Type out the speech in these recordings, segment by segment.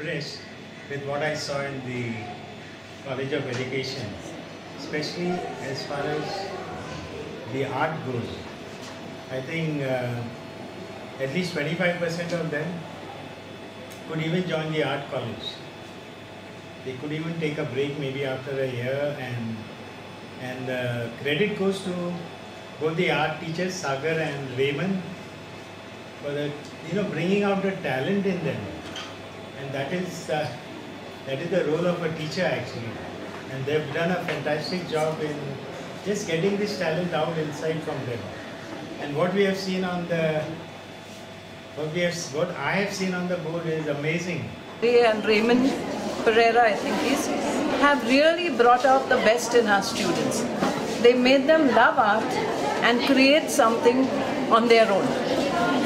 impressed with what I saw in the College of Education, especially as far as the art goes. I think uh, at least 25% of them could even join the art college. They could even take a break maybe after a year and and uh, credit goes to both the art teachers Sagar and Raymond for the you know bringing out the talent in them and that is uh, that is the role of a teacher actually and they've done a fantastic job in just getting this talent out inside from them and what we have seen on the what we have what I have seen on the board is amazing Ray and Raymond Pereira, I think have really brought out the best in our students. They made them love art and create something on their own.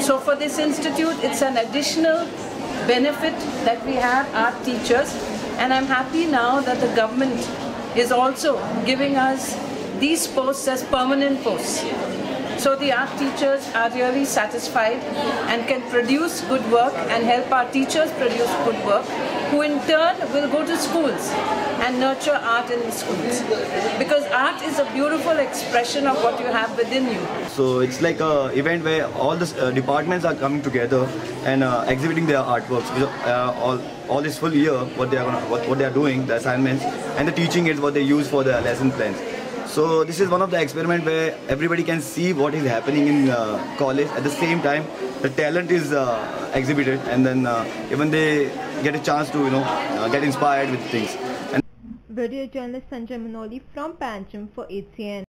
So for this institute, it's an additional benefit that we have our teachers and I'm happy now that the government is also giving us these posts as permanent posts. So the art teachers are really satisfied and can produce good work and help our teachers produce good work, who in turn will go to schools and nurture art in the schools. Because art is a beautiful expression of what you have within you. So it's like a event where all the uh, departments are coming together and uh, exhibiting their artworks. Uh, all, all this full year, what they are gonna, what, what they are doing, the assignments, and the teaching is what they use for the lesson plans. So this is one of the experiment where everybody can see what is happening in uh, college. At the same time, the talent is uh, exhibited, and then uh, even they get a chance to you know uh, get inspired with things. And Video journalist Sanjay Manoli from Panjim for HCN.